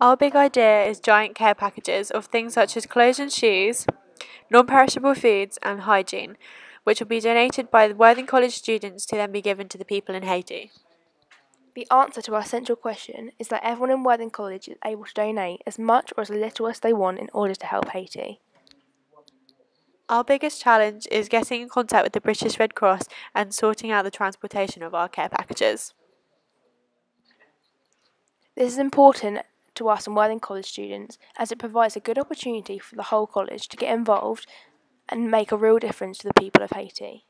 Our big idea is giant care packages of things such as clothes and shoes, non perishable foods, and hygiene, which will be donated by the Worthing College students to then be given to the people in Haiti. The answer to our central question is that everyone in Worthing College is able to donate as much or as little as they want in order to help Haiti. Our biggest challenge is getting in contact with the British Red Cross and sorting out the transportation of our care packages. This is important to us and Worthing College students as it provides a good opportunity for the whole college to get involved and make a real difference to the people of Haiti.